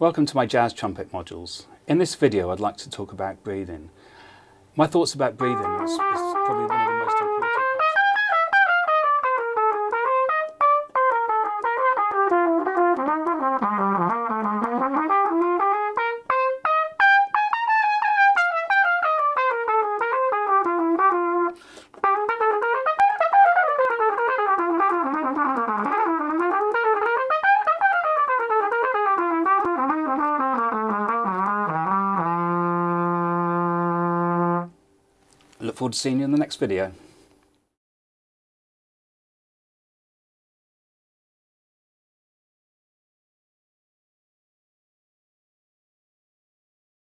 Welcome to my jazz trumpet modules. In this video I'd like to talk about breathing. My thoughts about breathing is, is probably one of the most look forward to seeing you in the next video.